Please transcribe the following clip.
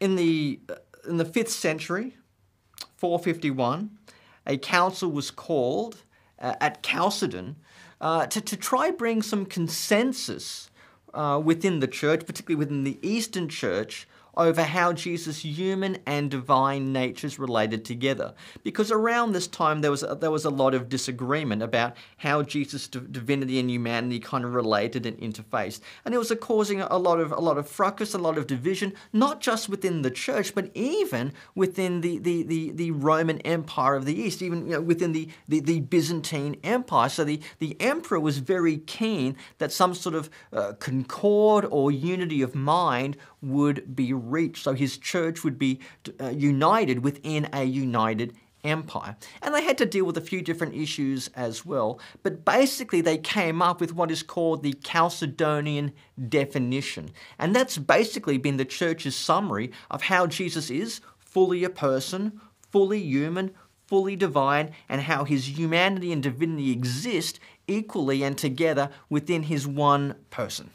in the in the fifth century, 451, a council was called uh, at Chalcedon uh, to, to try bring some consensus uh, within the church, particularly within the Eastern Church, over how Jesus' human and divine natures related together. Because around this time there was a, there was a lot of disagreement about how Jesus' divinity and humanity kind of related and interfaced, and it was causing a lot of a lot of fracas, a lot of division, not just within the church, but even within the the, the, the Roman Empire of the East, even you know, within the, the, the Byzantine Empire. So the the emperor was very keen that some sort of uh, concord or unity of mind would be reached. So his church would be uh, united within a united empire. And they had to deal with a few different issues as well. But basically, they came up with what is called the Chalcedonian definition. And that's basically been the church's summary of how Jesus is fully a person, fully human, fully divine, and how his humanity and divinity exist equally and together within his one person.